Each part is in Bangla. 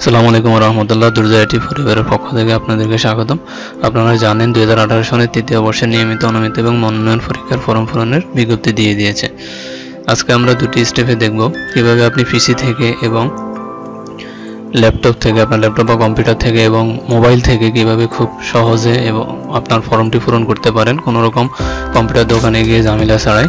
আসসালামু আলাইকুম রহমতুল্লাহ দুর্জা এটি পরিবারের পক্ষ থেকে আপনাদেরকে স্বাগতম। আপনারা জানেন দুই হাজার আঠারো সনের তৃতীয় বর্ষে নিয়মিত অনুমিত এবং মনোনয়ন পরীক্ষার ফর্ম পূরণের বিজ্ঞপ্তি দিয়ে দিয়েছে। আজকে আমরা দুটি স্টেপে দেখব, কীভাবে আপনি পিসি থেকে এবং ল্যাপটপ থেকে, আপনার ল্যাপটপ বা কম্পিউটার থেকে এবং মোবাইল থেকে কীভাবে খুব সহজে এবং আপনার ফর্মটি পূরণ করতে পারেন। কোনো রকম কম্পিউটার দোকানে গিয়ে ঝামেলা ছাড়াই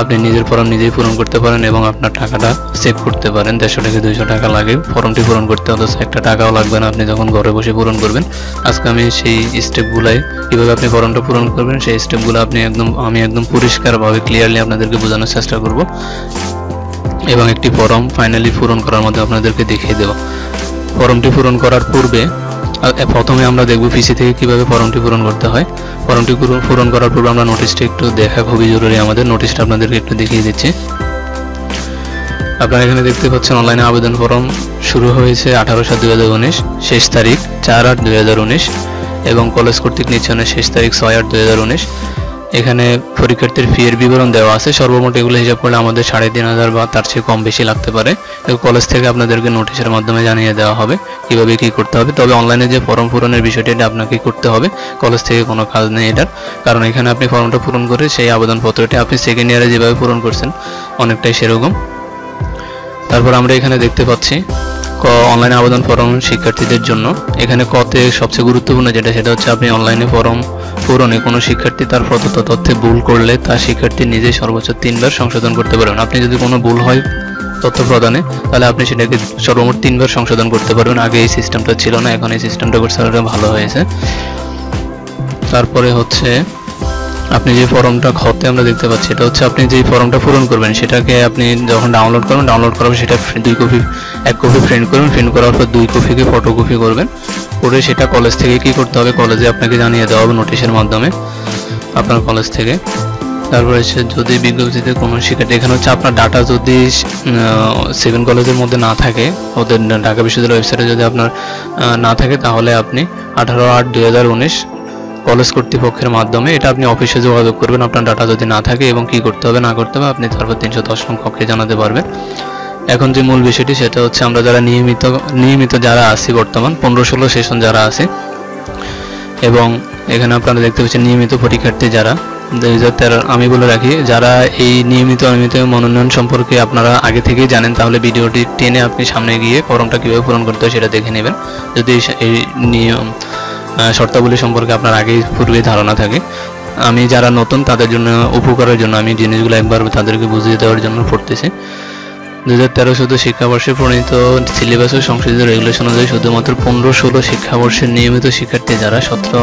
আপনি নিজের ফর্ম নিজেই পূরণ করতে পারেন এবং আপনার টাকাটা সেভ করতে পারেন। দেড়শো থেকে দুইশো টাকা লাগে ফর্মটি পূরণ করতে, অথচ একটা টাকাও লাগবে না আপনি যখন ঘরে বসে পূরণ করবেন। আজকে আমি সেই স্টেপগুলাই কীভাবে আপনি ফর্মটা পূরণ করবেন, সেই স্টেপগুলো আপনি একদম, আমি একদম পরিষ্কারভাবে ক্লিয়ারলি আপনাদেরকে বোঝানোর চেষ্টা করব এবং একটি ফর্ম ফাইনালি পূরণ করার মধ্যে আপনাদেরকে দেখিয়ে দেব। ফর্মটি পূরণ করার পূর্বে প্রথমে আমরা দেখব পিসি থেকে কীভাবে ফর্মটি পূরণ করতে হয়। ফর্মটি পূরণ- করার পূর্বে আমরা নোটিশটা একটু দেখা খুবই জরুরি আমাদের। নোটিশটা আপনাদেরকে একটু দেখিয়ে দিচ্ছি। আপনারা এখানে দেখতে পাচ্ছেন অনলাইনে আবেদন ফর্ম শুরু হয়েছে আঠারো সাত দুই হাজার উনিশ, শেষ তারিখ চার আট দুই হাজার উনিশ, এবং কলেজ কর্তৃক নিচ্ছনের শেষ তারিখ ছয় আট দুই হাজার উনিশ। এখানে পরীক্ষার্থীর ফি এর বিবরণ দেওয়া আছে। সর্বমোট এগুলো হিসাব করলে আমাদের সাড়ে তিন হাজার বা তার চেয়ে কম বেশি লাগতে পারে। কলেজ থেকে আপনাদেরকে নোটিশের মাধ্যমে জানিয়ে দেওয়া হবে কীভাবে কি করতে হবে। তবে অনলাইনে যে ফর্ম পূরণের বিষয়টি, এটা আপনাকে করতে হবে। কলেজ থেকে কোনো কাজ নেই এটার। কারণ এখানে আপনি ফর্মটা পূরণ করে সেই আবেদনপত্রটি আপনি সেকেন্ড ইয়ারে যেভাবে পূরণ করছেন, অনেকটাই সেরকম। তারপর আমরা এখানে দেখতে পাচ্ছি ক অনলাইনে আবেদন ফর্ম শিক্ষার্থীদের জন্য। এখানে কতে সবচেয়ে গুরুত্বপূর্ণ যেটা, সেটা হচ্ছে আপনি অনলাইনে ফর্ম পূরণে কোনো শিক্ষার্থী তার প্রদত্ত তথ্যে ভুল করলে তা শিক্ষার্থী নিজেই সর্বোচ্চ তিনবার সংশোধন করতে পারবেন। আপনি যদি কোনো ভুল হয় তথ্য প্রদানে, তাহলে আপনি সেটাকে সর্বমোট তিনবার সংশোধন করতে পারবেন। আগে এই সিস্টেমটা ছিল না, এখন এই সিস্টেমটা করছে ভালো হয়েছে। তারপরে হচ্ছে, আপনি যে ফর্মটা খতে আমরা দেখতে পাচ্ছি, এটা হচ্ছে আপনি যে ফর্মটা পূরণ করবেন, সেটাকে আপনি যখন ডাউনলোড করবেন ডাউনলোড করার সেটা দুই কপি, এক কপি প্রিন্ট করবেন। প্রিন্ট করার পর দুই কপিকে ফটোকপি করবেন। করে সেটা কলেজ থেকে কি করতে হবে? কলেজে আপনাকে জানিয়ে দেওয়া হবে নোটিশের মাধ্যমে, আপনার কলেজ থেকে। তারপরে হচ্ছে যদি বিজ্ঞপ্তিতে কোনো শিক্ষার্থী, এখানে হচ্ছে আপনার ডাটা যদি সেভেন কলেজের মধ্যে না থাকে, ওদের ঢাকা বিশ্ববিদ্যালয় ওয়েবসাইটে যদি আপনার না থাকে, তাহলে আপনি আঠারো আট দুই হাজার উনিশ কলেজ কর্তৃপক্ষের মাধ্যমে এটা আপনি অফিসে যোগাযোগ করবেন। আপনার ডাটা যদি না থাকে এবং কি করতে হবে, না করতে হবে, আপনি তারপর তিনশো দশ নং কক্ষে জানাতে পারবেন। এখন যে মূল বিষয়টি সেটা হচ্ছে আমরা যারা নিয়মিত নিয়মিত যারা আছি বর্তমান পনেরো ষোলো সেশন যারা আছে, এবং এখানে আপনারা দেখতে পাচ্ছেন নিয়মিত পরীক্ষার্থী যারা। দুই হাজার তেরো, আমি বলে রাখি, যারা এই নিয়মিত, অনিয়মিত মনোনয়ন সম্পর্কে আপনারা আগে থেকেই জানেন, তাহলে ভিডিওটি টেনে আপনি সামনে গিয়ে ফর্মটা কীভাবে পূরণ করতে হয় সেটা দেখে নেবেন। যদি এই- নিয়ম শর্তাবলী সম্পর্কে আপনার আগেই পূর্বেই ধারণা থাকে। আমি যারা নতুন, তাদের জন্য, উপকারের জন্য আমি জিনিসগুলো একবার তাদেরকে বুঝিয়ে দেওয়ার জন্য পড়তেছি। দু হাজার তেরো চোদ্দ শিক্ষাবর্ষে প্রণীত সিলেবাস ও সংশোধিত রেগুলেশন অনুযায়ী শুধুমাত্র পনেরো ষোলো শিক্ষাবর্ষের নিয়মিত শিক্ষার্থী যারা সতেরো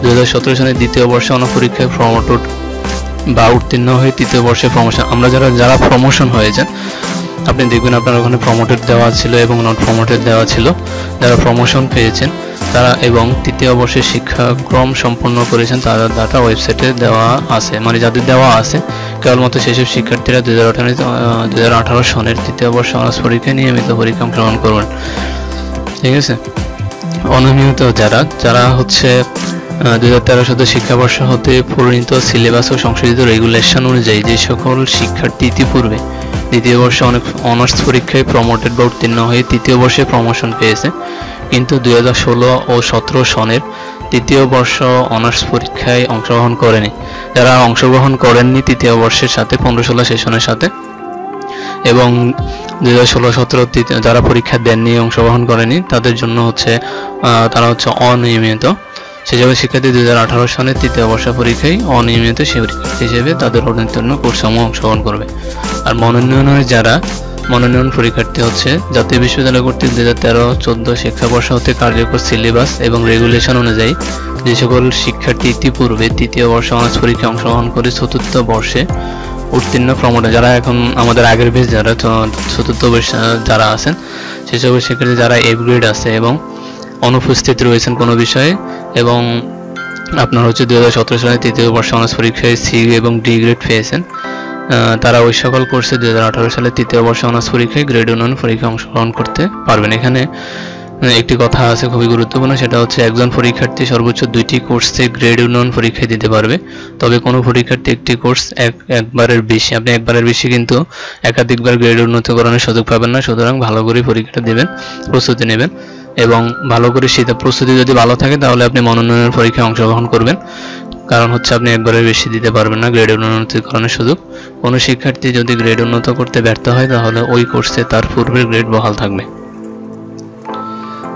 দু হাজার সতেরো সালের দ্বিতীয় বর্ষে অনপরীক্ষায় প্রমোটেড বা উত্তীর্ণ হয়ে তৃতীয় বর্ষে প্রমোশন আমরা যারা যারা প্রমোশন হয়েছে আপনি দেখবেন আপনার ওখানে প্রমোটেড দেওয়া ছিল এবং নট প্রমোটেড দেওয়া ছিল। যারা প্রমোশন পেয়েছেন, তারা এবং তৃতীয় বর্ষের শিক্ষাক্রম সম্পন্ন করেছেন, তাদের ডাটা ওয়েবসাইটে দেওয়া আছে মানে যাদের দেওয়া আছে কেবলমাত্র সেসব শিক্ষার্থীরা দু হাজার আঠারো দু সনের তৃতীয় বর্ষ অনার্স পরীক্ষায় নিয়মিত পরীক্ষা অংশগ্রহণ করবেন। ঠিক আছে? অনিয়মিত যারা যারা হচ্ছে দুই হাজার তেরো শত শিক্ষাবর্ষ হতে পরিণত সিলেবাস ও সংশোধিত রেগুলেশন অনুযায়ী যে সকল শিক্ষার্থী ইতিপূর্বে দ্বিতীয় বর্ষে অনেক অনার্স পরীক্ষায় প্রমোটেড বা উত্তীর্ণ হয়ে তৃতীয় বর্ষে প্রমোশন পেয়েছে। কিন্তু দুই হাজার ষোলো ও সতেরো সনের তৃতীয় বর্ষ অনার্স পরীক্ষায় অংশগ্রহণ করেনি। যারা অংশগ্রহণ করেননি তৃতীয় বর্ষের সাথে পনেরো ষোলো সেশনের সাথে। এবং দুই হাজার ষোলো, সতেরো যারা পরীক্ষা দেননি, অংশগ্রহণ করেনি, তাদের জন্য হচ্ছে তারা হচ্ছে অনিয়মিত। সেসব শিক্ষার্থী দুই হাজার আঠারো সালের তৃতীয় বর্ষ পরীক্ষায় অনিয়মিত সে পরীক্ষার্থী হিসেবে তাদের অনুত্তীর্ণ কোর্সসমূহ অংশগ্রহণ করবে। আর মনোনয়নের যারা মনোনয়ন পরীক্ষার্থী হচ্ছে। জাতীয় বিশ্ববিদ্যালয় কর্তৃক দুই হাজার তেরো, চোদ্দ শিক্ষাবর্ষ হতে কার্যকর সিলেবাস এবং রেগুলেশন অনুযায়ী যে সকল শিক্ষার্থী ইতিপূর্বে তৃতীয় বর্ষ অনার্স পরীক্ষায় অংশগ্রহণ করে চতুর্থ বর্ষে উত্তীর্ণ প্রমোটার যারা এখন আমাদের আগের বেশ যারা চতুর্থ বর্ষে যারা আছেন সেসব শিক্ষার্থী যারা এফ গ্রেড আছে এবং অনুপস্থিত রয়েছেন কোনো বিষয়ে এবং আপনার হচ্ছে দু হাজার সতেরো সালে তৃতীয় বর্ষ অনার্স পরীক্ষায় সি এবং ডি গ্রেড পেয়েছেন। তারা ওই সকল কোর্সে দু হাজার আঠারো সালে তৃতীয় বর্ষ অনার্স পরীক্ষায় গ্রেড উন্নয়ন পরীক্ষায় অংশগ্রহণ করতে পারবেন। এখানে একটি কথা আছে খুবই গুরুত্বপূর্ণ, সেটা হচ্ছে একজন পরীক্ষার্থী সর্বোচ্চ দুইটি কোর্সে গ্রেড উন্নয়ন পরীক্ষায় দিতে পারবে। তবে কোনো পরীক্ষার্থী একটি কোর্স এক, একবারের বেশি, আপনি একবারের বেশি কিন্তু একাধিকবার গ্রেড উন্নতিকরণের সুযোগ পাবেন না, সুতরাং ভালো করে পরীক্ষাটা দেবেন, প্রস্তুতি নেবেন এবং ভালো করে শীত প্রস্তুতি যদি ভালো থাকে, তাহলে আপনি মনোনয়নের পরীক্ষায় অংশগ্রহণ করবেন। কারণ হচ্ছে আপনি একবারের বেশি দিতে পারবেন না গ্রেড উন্নতিকরণের সুযোগ কোনো শিক্ষার্থী যদি গ্রেড উন্নত করতে ব্যর্থ হয়, তাহলে ওই কোর্সে তার পূর্বের গ্রেড বহাল থাকবে।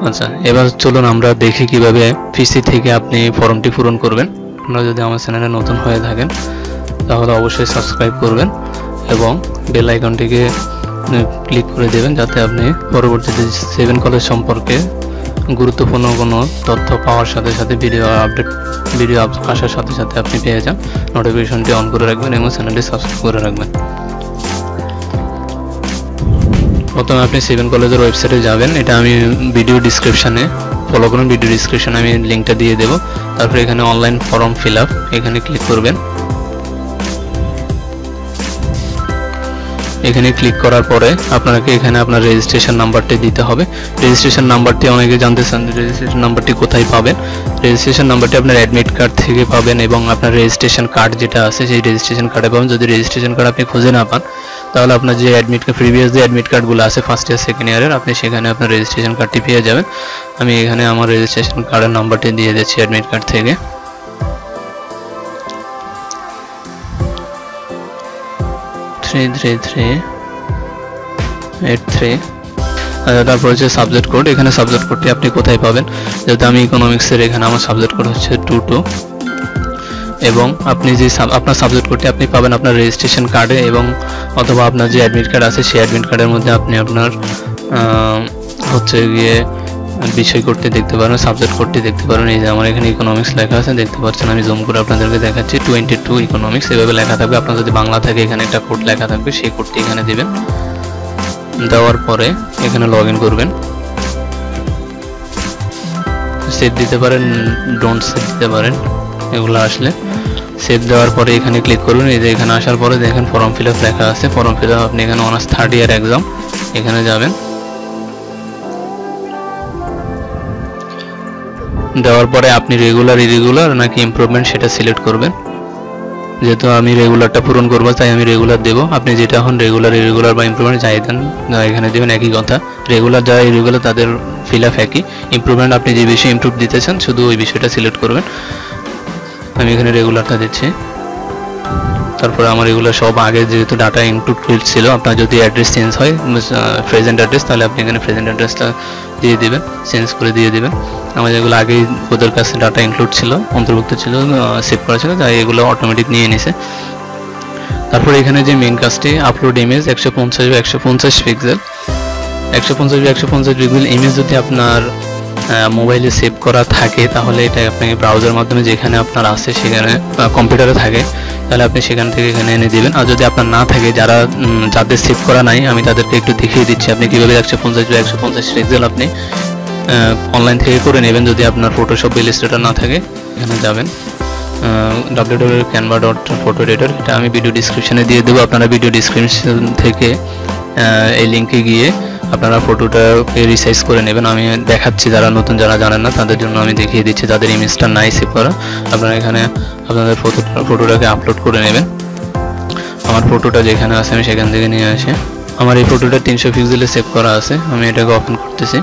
আচ্ছা এবার চলুন আমরা দেখি কীভাবে পিসি থেকে আপনি ফর্মটি পূরণ করবেন। আপনারা যদি আমার চ্যানেলে নতুন হয়ে থাকেন, তাহলে অবশ্যই সাবস্ক্রাইব করবেন এবং বেল আইকনটিকে ক্লিক করে দেবেন যাতে আপনি পরবর্তীতে সেভেন কলেজ সম্পর্কে গুরুত্বপূর্ণ কোনো তথ্য পাওয়ার সাথে সাথে ভিডিও আপডেট ভিডিও আসার সাথে সাথে আপনি পেয়ে যান। নোটিফিকেশনটি অন করে রাখবেন এবং চ্যানেলটি সাবস্ক্রাইব করে রাখবেন। প্রথমে আপনি সেভেন কলেজের ওয়েবসাইটে যাবেন। এটা আমি ভিডিও ডিসক্রিপশানে ফলো করুন ভিডিও ডিসক্রিপশানে আমি লিঙ্কটা দিয়ে দেবো। তারপরে এখানে অনলাইন ফর্ম ফিল আপ এখানে ক্লিক করবেন। এখানে ক্লিক করার পরে আপনাকে এখানে আপনার রেজিস্ট্রেশন নাম্বারটি দিতে হবে। রেজিস্ট্রেশন নাম্বারটি অনেকে জানতে চান রেজিস্ট্রেশন নাম্বারটি কোথায় পাবেন। রেজিস্ট্রেশন নাম্বারটি আপনার অ্যাডমিট কার্ড থেকে পাবেন এবং আপনার রেজিস্ট্রেশন কার্ড যেটা আছে সেই রেজিস্ট্রেশন কার্ডে পাবেন। যদি রেজিস্ট্রেশন কার্ড আপনি খুঁজে না পান, তাহলে আপনার যে অ্যাডমিট কার্ড প্রিভিয়াস যে অ্যাডমিট কার্ডগুলো আছে ফার্স্ট ইয়ার সেকেন্ড ইয়ারের আপনি সেখানে আপনার রেজিস্ট্রেশন কার্ডটি পেয়ে যাবেন। আমি এখানে আমার রেজিস্ট্রেশন কার্ডের নাম্বারটি দিয়ে দিচ্ছি অ্যাডমিট কার্ড থেকে। থ্রি থ্রি এইট থ্রি তারপর হচ্ছে সাবজেক্ট কোড এখানে সাবজেক্ট কোডটি আপনি কোথায় পাবেন? যেহেতু আমি ইকোনমিক্সের এখানে আমার সাবজেক্ট কোড হচ্ছে টু টু এবং আপনি যে আপনার সাবজেক্ট কোডটি আপনি পাবেন আপনার রেজিস্ট্রেশন কার্ডে এবং অথবা আপনার যে অ্যাডমিট কার্ড আছে, সেই অ্যাডমিট কার্ডের মধ্যে আপনি আপনার হচ্ছে গিয়ে বিষয় করতে দেখতে পারেন সাবজেক্ট করতে দেখতে পারেন। এই যে আমার এখানে ইকোনমিক্স লেখা আছে, দেখতে পাচ্ছেন আমি জুম করে আপনাদেরকে দেখাচ্ছি। টোয়েন্টি টু ইকোনমিক্স এভাবে লেখা থাকবে। আপনার যদি বাংলা থাকে, এখানে একটা কোড লেখা থাকবে, সেই কোডটি এখানে দেবেন। দেওয়ার পরে এখানে লগ ইন করবেন। সেভ দিতে পারেন ডোন্ট সেভ দিতে পারেন, এগুলো আসলে। সেভ দেওয়ার পরে এখানে ক্লিক করুন। এই যে এখানে আসার পরে দেখেন ফর্ম ফিল আপ লেখা আছে। ফর্ম ফিল আপ আপনি এখানে অনার্স থার্ড ইয়ার এক্সাম এখানে যাবেন। দেওয়ার পরে আপনি রেগুলার ইরেগুলার নাকি ইমপ্রুভমেন্ট সেটা সিলেক্ট করবেন। যেহেতু আমি রেগুলারটা পূরণ করব, তাই আমি রেগুলার দেবো। আপনি যেটা এখন রেগুলার ইরেগুলার বা ইমপ্রুভমেন্ট যাই দেন এখানে দেবেন একই কথা। রেগুলার যারা ইরেগুলার তাদের ফিল আপ একই। ইমপ্রুভমেন্ট আপনি যে বিষয়ে ইমপ্রুভ দিতে চান শুধু ওই বিষয়টা সিলেক্ট করবেন। আমি এখানে রেগুলারটা দিচ্ছি। তারপরে আমার এগুলো সব আগে যেহেতু ডাটা ইনক্লুড ছিল, আপনার যদি অ্যাড্রেস চেঞ্জ হয় প্রেজেন্ট অ্যাড্রেস তাহলে আপনি এখানে প্রেজেন্ট অ্যাড্রেসটা দিয়ে দেবেন চেঞ্জ করে দিয়ে দেবেন আমার যেগুলো আগেই ওদের কাছে ডাটা ইনক্লুড ছিল, অন্তর্ভুক্ত ছিল সেভ করা ছিল তাই এগুলো অটোমেটিক নিয়ে নিছে। তারপরে এখানে যে মেন কাজটি আপলোড ইমেজ একশো পঞ্চাশ বা একশো পঞ্চাশ পিক্সেল একশো পঞ্চাশ বা একশো পঞ্চাশ পিক্সেল ইমেজ যদি আপনার মোবাইলে সেভ করা থাকে, তাহলে এটা আপনাকে ব্রাউজার মাধ্যমে যেখানে আপনার আছে, সেখানে কম্পিউটারে থাকে। তাহলে আপনি সেখান থেকে এখানে এনে দেবেন। আর যদি আপনার না থাকে, যারা যাদের সেভ করা নাই, আমি তাদেরকে একটু দেখিয়ে দিচ্ছি। আপনি কীভাবে একশো পঞ্চাশ বা একশো পঞ্চাশ পিক্সেল আপনি অনলাইন থেকে করে নেবেন। যদি আপনার ফটোশপ ইলিস্ট্রেটর না থাকে, এখানে যাবেন। W W Canva dot photo editor এটা আমি ভিডিও ডিসক্রিপশনে দিয়ে দেবো। আপনারা ভিডিও ডিসক্রিপশন থেকে এই লিঙ্কে গিয়ে আপনারা ফটোটাকে রিসাইজ করে নেবেন। আমি দেখাচ্ছি, যারা নতুন, যারা জানেন না, তাদের জন্য আমি দেখিয়ে দিচ্ছি, যাদের ইমেজটা নাই সেভ করা। আপনারা এখানে আপনাদের ফটোটা ফটোটাকে আপলোড করে নেবেন। আমার ফটোটা যেখানে আছে, আমি সেখান থেকে নিয়ে আসি। আমার এই ফটোটা তিনশো পিক্সেলে সেভ করা আছে। আমি এটাকে ওপেন করতেছি।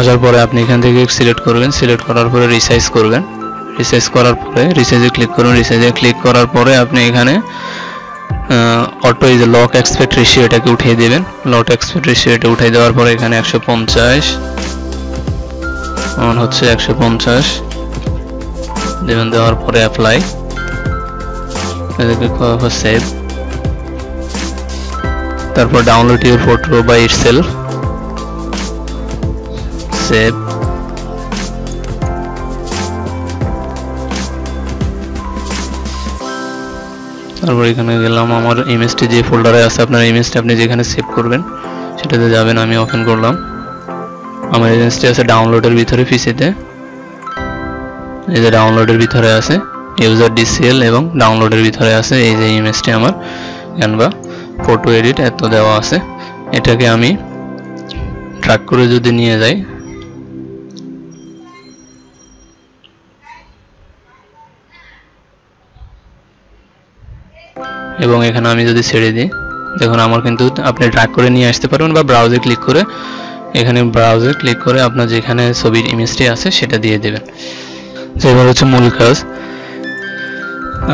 আসার পরে আপনি এখান থেকে সিলেক্ট করবেন। সিলেক্ট করার পরে রিসাইজ করবেন। রিসাইজ করার পরে রিসাইজে ক্লিক করুন। রিসাইজে ক্লিক করার পরে আপনি এখানে অটো যে লক এক্সপেক্ট রেশিও এটাকে উঠিয়ে দেবেন। লক এক্সপেক্ট রেশিও এটা উঠিয়ে দেওয়ার পরে এখানে একশো পঞ্চাশ। হচ্ছে একশো পঞ্চাশ। দেবেন, দেওয়ার পরে অ্যাপ্লাই এটাকে সেভ তারপর download your photo by itself save তারপর এখানে গেলাম আমার ইমেজটি যে ফোল্ডারে আছে, আপনার ইমেজটি আপনি যেখানে সেভ করবেন, সেটাতে যাবেন, আমি ওপেন করলাম। আমার ইমেজটি আছে ডাউনলোডের ভিতরে পিসিতে এই যে ডাউনলোডের ভিতরে আছে ইউজার ডিসিএল এবং ডাউনলোডের ভিতরে আছে, এই যে ইমেজটি আমার ক্যানভা ফটো এডিট এত দেওয়া আছে। এটাকে আমি ট্র্যাক করে যদি নিয়ে যাই এবং এখানে আমি যদি ছেড়ে দিই, দেখুন আমার কিন্তু আপনি ট্র্যাক করে নিয়ে আসতে পারবেন বা ব্রাউজে ক্লিক করে এখানে ব্রাউজে ক্লিক করে আপনার যেখানে ছবির ইমেজটি আছে সেটা দিয়ে দেবেন। তো এবার হচ্ছে মূল কাজ।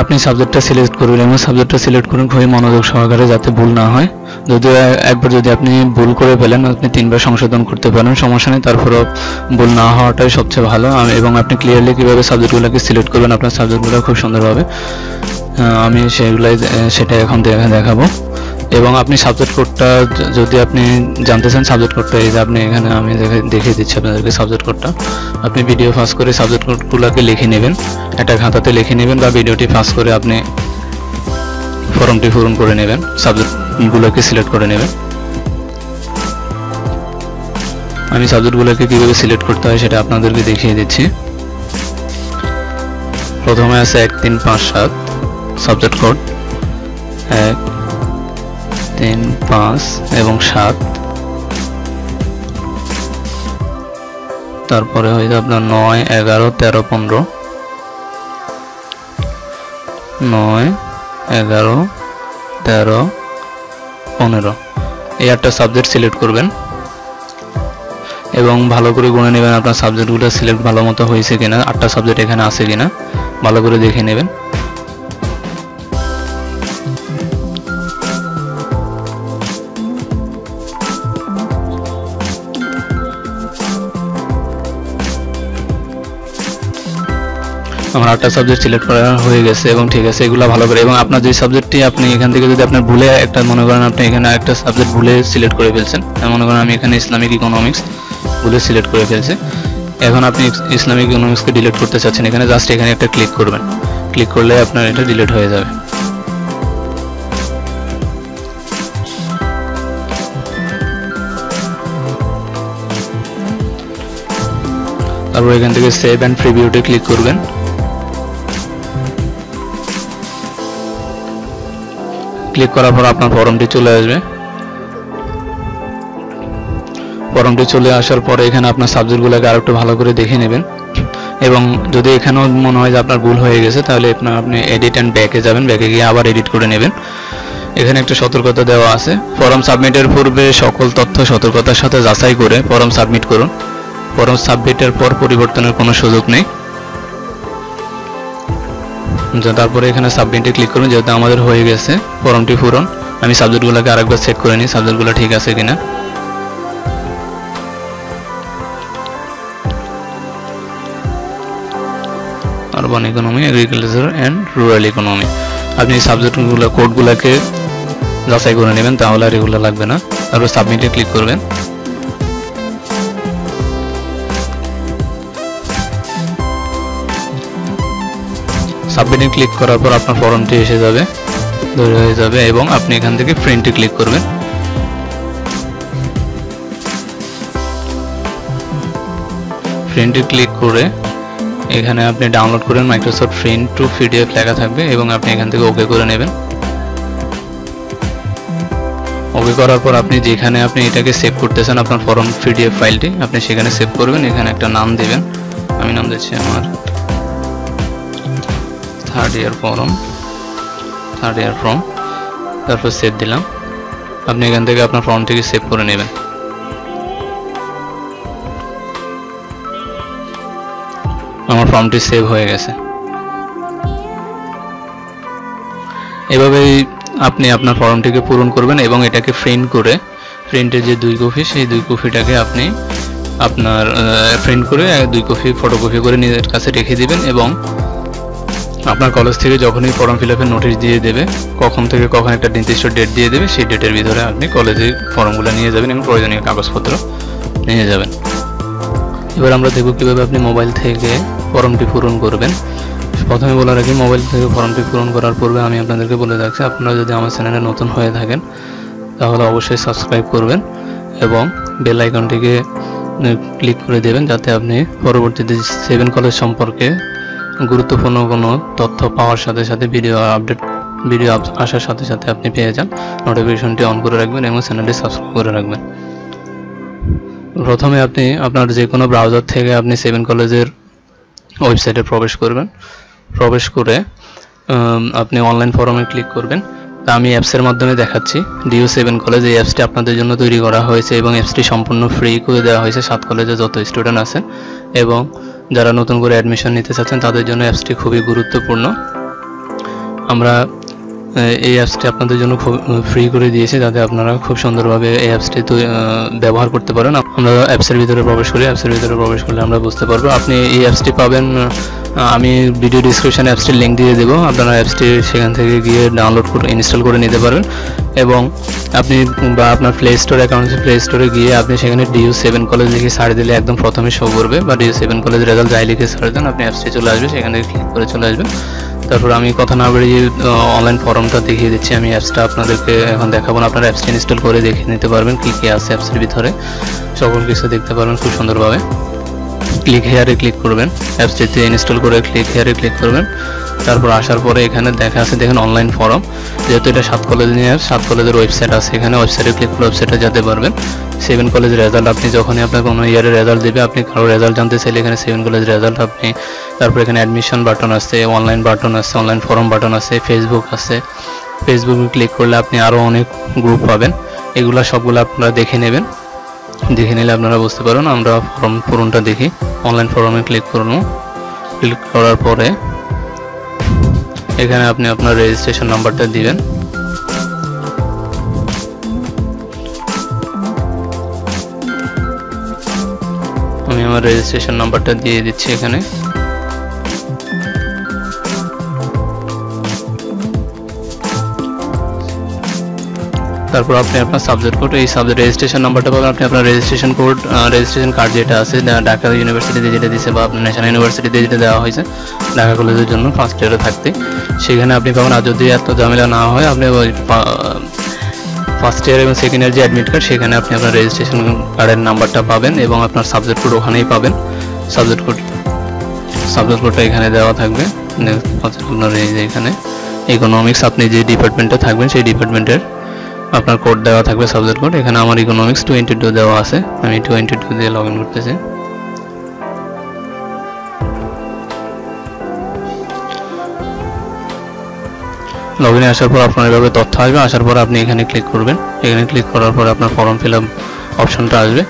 আপনি সাবজেক্টটা সিলেক্ট করবেন এবং সাবজেক্টটা সিলেক্ট করুন খুবই মনোযোগ সহকারে যাতে ভুল না হয়। যদিও একবার যদি আপনি ভুল করে ফেলেন, আপনি তিনবার সংশোধন করতে পারেন, সমস্যা নেই, তারপরেও ভুল না হওয়াটাই সবচেয়ে ভালো। এবং আপনি ক্লিয়ারলি কীভাবে সাবজেক্টগুলোকে সিলেক্ট করবেন, আপনার সাবজেক্টগুলো খুব সুন্দরভাবে আমি সেগুলাই সেটা এখন দেখা- দেখাবো। এবং আপনি সাবজেক্ট কোডটা যদি আপনি জানতে চান সাবজেক্ট কোডটা এই যে আপনি এখানে আমি দেখে- দেখিয়ে দিচ্ছি আপনাদেরকে সাবজেক্ট কোডটা আপনি ভিডিও ফাঁস করে সাবজেক্ট কোডগুলোকে লিখে নেবেন, একটা খাতাতে লিখে নেবেন বা ভিডিওটি ফাঁস করে আপনি ফর্মটি পূরণ করে নেবেন সাবজেক্টগুলোকে সিলেক্ট করে নেবেন। আমি সাবজেক্টগুলোকে কীভাবে সিলেক্ট করতে হয় সেটা আপনাদেরকে দেখিয়ে দিচ্ছি। প্রথমে আছে এক, তিন, পাঁচ, সাত। সাবজেক্ট কোড এক, তিন, পাঁচ এবং সাত। তারপরে হয়ে যাবে আপনার নয়, এগারো, তেরো, পনেরো। নয়, এগারো, তেরো, পনেরো। এই একটা সাবজেক্ট সিলেক্ট করবেন। এবং ভালো করে গুনে নেবেন আপনার সাবজেক্টগুলো সিলেক্ট ভালো মতো হয়েছে কিনা, আটটা সাবজেক্ট এখানে আছে কিনা, ভালো করে দেখে নেবেন। আমার আটটা সাবজেক্ট সিলেক্ট করা হয়ে গেছে এবং ঠিক আছে, এগুলো ভালো করে। এবং আপনার যে সাবজেক্টটি আপনি এখান থেকে যদি আপনার ভুলে একটা, মনে করেন আপনি এখানে একটা সাবজেক্ট ভুলে সিলেক্ট করে ফেলছেন আমি মনে করেন আমি এখানে ইসলামিক ইকোনমিক্স ভুলে সিলেক্ট করে ফেলছি। এখন আপনি ইসলামিক ইকোনমিক্সকে ডিলিট করতে চাচ্ছেন, এখানে জাস্ট এখানে একটা ক্লিক করবেন। ক্লিক করলে আপনার এটা ডিলিট হয়ে যাবে। তারপর এখান থেকে সেভ অ্যান্ড প্রিভিউতে ক্লিক করবেন। ক্লিক করার পর আপনার ফর্মটি চলে আসবে। ফর্মটি চলে আসার পরে এখানে আপনার সাবজেক্টগুলোকে আরও একটু ভালো করে দেখে নেবেন। এবং যদি এখানেও মনে হয় যে আপনার ভুল হয়ে গেছে, তাহলে আপনার আপনি এডিট অ্যান্ড ব্যাকে যাবেন। ব্যাকে গিয়ে আবার এডিট করে নেবেন। এখানে একটা সতর্কতা দেওয়া আছে। ফর্ম সাবমিটের পূর্বে সকল তথ্য সতর্কতার সাথে যাচাই করে ফর্ম সাবমিট করুন। ফর্ম সাবমিটের পর পরিবর্তনের কোনো সুযোগ নেই। তারপরে এখানে সাবমিটে ক্লিক করুন, যেহেতু আমাদের হয়ে গেছে ফর্মটি পূরণ। আমি সাবজেক্টগুলোকে আরেকবার চেক করে নিই সাবজেক্টগুলো ঠিক আছে কিনা। Urban economy agriculture and rural economy আপনি সাবজেক্টগুলো কোডগুলোকে যাচাই করে নেবেন, তাহলে আর এগুলো লাগবে না। তারপর সাবমিটে ক্লিক করবেন। সাবমিটে ক্লিক করার পর আপনার ফর্মটি এসে যাবে, তৈরি হয়ে যাবে এবং আপনি এখান থেকে প্রিন্টে ক্লিক করবেন। প্রিন্টে ক্লিক করে এখানে আপনি ডাউনলোড করেন মাইক্রোসফট প্রিন্ট টু পিডিএফ লেখা থাকবে এবং আপনি এখান থেকে ওকে করে নেবেন। ওকে করার পর আপনি যেখানে আপনি এটাকে সেভ করতেছেন আপনার ফর্ম পিডিএফ ফাইলটি আপনি সেখানে সেভ করবেন, এখানে একটা নাম দেবেন। আমি নাম দিচ্ছি আমার third year form third year form তারপর সেভ দিলাম। আপনি এখান থেকে আপনার ফর্মটিকে সেভ করে নেবেন। আমার ফর্মটি সেভ হয়ে গেছে। এভাবেই আপনি আপনার ফর্মটিকে পূরণ করবেন এবং এটাকে প্রিন্ট করে প্রিন্টের যে দুই কপি সেই দুই কপিটাকে আপনি আপনার প্রিন্ট করে দুই কপি ফটোকপি করে নিজের কাছে রেখে দিবেন এবং আপনার কলেজ থেকে যখনই ফর্ম ফিল আপের নোটিশ দিয়ে দেবে, কখন থেকে কখন একটা নির্দিষ্ট ডেট দিয়ে দেবে, সেই ডেটের ভিতরে আপনি কলেজে ফর্মগুলো নিয়ে যাবেন এবং প্রয়োজনীয় কাগজপত্র নিয়ে যাবেন। এবার আমরা দেখব কীভাবে আপনি মোবাইল থেকে ফর্মটি পূরণ করবেন। প্রথমে বলার রাখি মোবাইল থেকে ফর্মটি পূরণ করার পূর্বে আমি আপনাদেরকে বলে রাখছি, আপনারা যদি আমার চ্যানেলে নতুন হয়ে থাকেন, তাহলে অবশ্যই সাবস্ক্রাইব করবেন এবং বেল আইকনটিকে ক্লিক করে দেবেন, যাতে আপনি পরবর্তীতে সেভেন কলেজ সম্পর্কে গুরুত্বপূর্ণ কোনো তথ্য পাওয়ার সাথে সাথে ভিডিও আপডেট ভিডিও আসার সাথে সাথে আপনি পেয়ে যান। নোটিফিকেশনটি অন করে রাখবেন এবং চ্যানেলটি সাবস্ক্রাইব করে রাখবেন। প্রথমে আপনি আপনার যে কোনো ব্রাউজার থেকে আপনি সেভেন কলেজের ওয়েবসাইটে প্রবেশ করবেন। প্রবেশ করে আপনি অনলাইন ফরমে ক্লিক করবেন। তা আমি অ্যাপসের মাধ্যমে দেখাচ্ছি। ডিও সেভেন কলেজ এই অ্যাপসটি আপনাদের জন্য তৈরি করা হয়েছে এবং অ্যাপসটি সম্পূর্ণ ফ্রি করে দেওয়া হয়েছে। সাত কলেজে যত স্টুডেন্ট আছেন এবং যারা নতুন করে অ্যাডমিশন নিতে চাচ্ছেন, তাদের জন্য অ্যাপসটি খুবই গুরুত্বপূর্ণ। আমরা এই অ্যাপসটি আপনাদের জন্য খুব ফ্রি করে দিয়েছি, যাতে আপনারা খুব সুন্দরভাবে এই অ্যাপসটি ব্যবহার করতে পারেন। আমরা অ্যাপসের ভিতরে প্রবেশ করি অ্যাপসের ভিতরে প্রবেশ করলে আমরা বুঝতে পারব। আপনি এই অ্যাপসটি পাবেন আমি ভিডিও ডিসক্রিপশনে অ্যাপসটির লিঙ্ক দিয়ে দেবো। আপনারা অ্যাপসটি সেখান থেকে গিয়ে ডাউনলোড করে ইনস্টল করে নিতে পারবেন। এবং আপনি বা আপনার প্লে স্টোর অ্যাকাউন্ট প্লে স্টোরে গিয়ে আপনি সেখানে ডিউ সেভেন কলেজ লিখে সার্চ দিলে একদম প্রথমে শো করবে বা ডিউ সেভেন কলেজ রেজাল্ট যাই লিখে সার্চ দেন, আপনি অ্যাপসটি চলে আসবে, সেখানে ক্লিক করে চলে আসবেন। তারপর আমি কথা না বেরিয়ে অনলাইন ফর্মটা দেখিয়ে দিচ্ছি। আমি অ্যাপসটা আপনাদেরকে এখন দেখাবো আপনারা অ্যাপসটি ইনস্টল করে দেখে নিতে পারবেন কী কী আছে অ্যাপসের ভিতরে। সকল কিছু দেখতে পারবেন খুব সুন্দরভাবে। ক্লিক হেয়ারে ক্লিক করবেন অ্যাপসটিতে ইনস্টল করে ক্লিক হেয়ারে ক্লিক করবেন। তারপর আসার পরে এখানে দেখা আছে, দেখেন অনলাইন ফর্ম যেহেতু এটা সাত কলেজ নিয়ে, সাত কলেজের ওয়েবসাইট আছে এখানে ওয়েবসাইটে ক্লিক করে ওয়েবসাইটে যেতে পারবেন। সেভেন কলেজ রেজাল্ট আপনি যখনই আপনার কোনো ইয়ারের রেজাল্ট দেবে, আপনি কারও রেজাল্ট জানতে চাইলে এখানে সেভেন কলেজ রেজাল্ট আপনি, তারপর এখানে অ্যাডমিশন বাটন আছে অনলাইন বাটন আছে অনলাইন ফর্ম বাটন আছে ফেসবুক আছে। ফেসবুকে ক্লিক করলে আপনি আরও অনেক গ্রুপ পাবেন। এগুলো সবগুলো আপনারা দেখে নেবেন। দেখে নিলে আপনারা বুঝতে পারেন, আমরা ফর্ম পূরণটা দেখি। অনলাইন ফর্মে ক্লিক করুন। ক্লিক করার পরে এখানে আপনি আপনার রেজিস্ট্রেশন নাম্বারটা দিবেন। আমি আমার রেজিস্ট্রেশন নাম্বারটা দিয়ে দিচ্ছি এখানে। তারপর আপনি আপনার সাবজেক্ট কোড এই সাবজেক্ট রেজিস্ট্রেশন নাম্বারটা পাবেন। আপনি আপনার রেজিস্ট্রেশন কোড রেজিস্ট্রেশন কার্ড যেটা আছে ঢাকা ইউনিভার্সিটিতে যেটা দিয়েছে বা আপনার ন্যাশনাল ইউনিভার্সিটিতে যেটা দেওয়া হয়েছে, ঢাকা কলেজের জন্য ফার্স্ট ইয়ারে থাকতে। সেখানে আপনি পাবেন, আর যদি এত ঝামেলা না হয়, আপনি ওই ফার্স্ট ইয়ার এবং সেকেন্ড ইয়ার যে অ্যাডমিট কার্ড সেখানে আপনি আপনার রেজিস্ট্রেশন কার্ডের নাম্বারটা পাবেন এবং আপনার সাবজেক্ট কোড ওখানেই পাবেন। সাবজেক্ট কোড সাবজেক্ট কোডটা এখানে দেওয়া থাকবে। আপনার এখানে ইকোনমিক্স আপনি যে ডিপার্টমেন্টে থাকবেন, সেই ডিপার্টমেন্টের আপনার কোড দেওয়া থাকবে সাবজেক্ট কোড এখানে আমার ইকোনমিক্স টোয়েন্টি টু দেওয়া আছে, আমি টোয়েন্টি টু দিয়ে লগ ইন করতেছি। লগ ইনে আসার পর আপনার এভাবে তথ্য আসবে, আসার পর আপনি এখানে ক্লিক করবেন। এখানে ক্লিক করার পর আপনার ফর্ম ফিল আপ অপশনটা আসবে।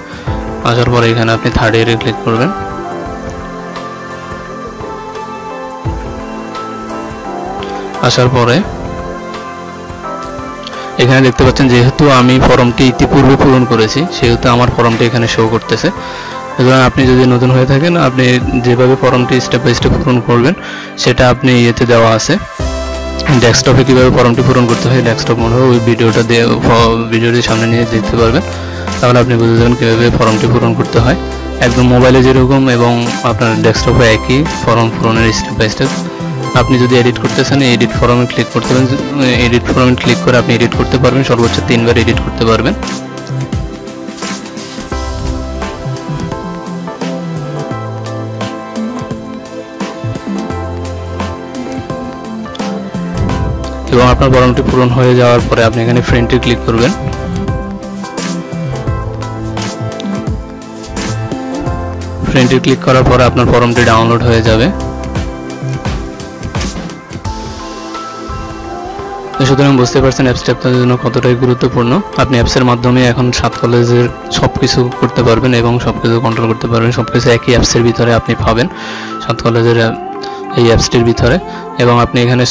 আসার পরে এখানে আপনি থার্ড ইয়ারে ক্লিক করবেন। আসার পরে এখানে দেখতে পাচ্ছেন যেহেতু আমি ফর্মটি ইতিপূর্বে পূরণ করেছি, সেহেতু আমার ফর্মটি এখানে শো করতেছে। সুতরাং আপনি যদি নতুন হয়ে থাকেন, আপনি যেভাবে ফর্মটি স্টেপ বাই স্টেপ পূরণ করবেন, সেটা আপনি ইয়েতে দেওয়া আছে। ডেস্কটপে কীভাবে ফর্মটি পূরণ করতে হয় ডেস্কটপ মনে হয় ওই ভিডিওটা দিয়ে ভিডিওটি সামনে নিয়ে দেখতে পারবেন। তাহলে আপনি বুঝে যাবেন কীভাবে ফর্মটি পূরণ করতে হয়। একদম মোবাইলে যেরকম এবং আপনার ডেস্কটপে একই ফর্ম পূরণের স্টেপ বাই স্টেপ আপনি যদি এডিট করতে চান এডিট ফর্মে ক্লিক করতে পারেন। এডিট ফর্মে ক্লিক করে আপনি এডিট করতে পারবেন। সর্বোচ্চ তিনবার এডিট করতে পারবেন। এবং আপনার ফর্মটি পূরণ হয়ে যাওয়ার পরে আপনি এখানে ফ্রেন্টে ক্লিক করবেন। ফ্রেন্টে ক্লিক করার পরে আপনার ফর্মটি ডাউনলোড হয়ে যাবে। সুতরাং বুঝতে পারছেন অ্যাপসটা আপনাদের জন্য কতটাই গুরুত্বপূর্ণ। আপনি অ্যাপসের মাধ্যমে এখন সাত কলেজের সব কিছু করতে পারবেন এবং সব কিছু কন্ট্রোল করতে পারবেন। সব কিছু একই অ্যাপসের ভিতরে আপনি পাবেন, সাত কলেজের এই অ্যাপসটির ভিতরে। এবং আপনি এখানে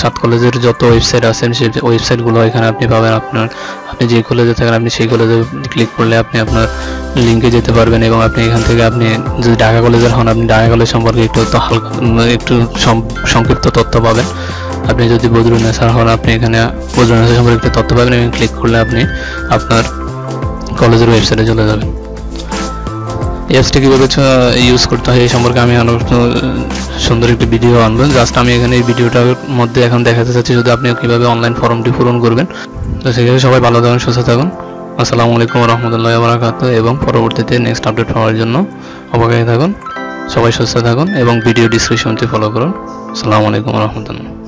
সাত কলেজের যত ওয়েবসাইট আছেন সেই ওয়েবসাইটগুলো এখানে আপনি পাবেন। আপনার, আপনি যে কলেজে থাকেন, আপনি সেই কলেজে ক্লিক করলে আপনি আপনার লিঙ্কে যেতে পারবেন এবং আপনি এখান থেকে আপনি যদি ঢাকা কলেজের হন, আপনি ঢাকা কলেজ সম্পর্কে একটু হালকা একটু সংক্ষিপ্ত তথ্য পাবেন। আপনি যদি বদরুন্নেসার হন, আপনি এখানে বদরুন্নেসার সম্পর্কে তথ্য পাবেন এবং ক্লিক করলে আপনি আপনার কলেজের ওয়েবসাইটে চলে যাবেন। অ্যাপসটা কীভাবে ইউজ করতে হয় এই সম্পর্কে আমি আরও সুন্দর একটি ভিডিও আনব। জাস্ট আমি এখানে এই ভিডিওটার মধ্যে এখন দেখাতে চাচ্ছি যদি আপনি কীভাবে অনলাইন ফর্মটি পূরণ করবেন। তো সেক্ষেত্রে সবাই ভালো থাকুন, সুস্থ থাকুন। আসসালামু আলাইকুম রহমতুল্লাহ বারাকাত এবং পরবর্তীতে নেক্সট আপডেট পাওয়ার জন্য অবগাহী থাকুন। সবাই সুস্থ থাকুন এবং ভিডিও ডিসক্রিপশনটি ফলো করুন। আসসালামু আলাইকুম রহমতুল্লাহ